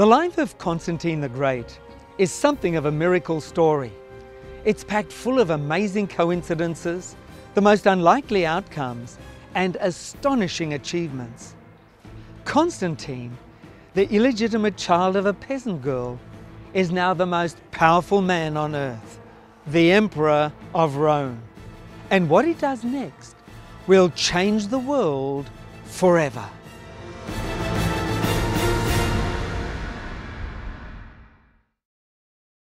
The life of Constantine the Great is something of a miracle story. It's packed full of amazing coincidences, the most unlikely outcomes, and astonishing achievements. Constantine, the illegitimate child of a peasant girl, is now the most powerful man on earth, the Emperor of Rome. And what he does next will change the world forever.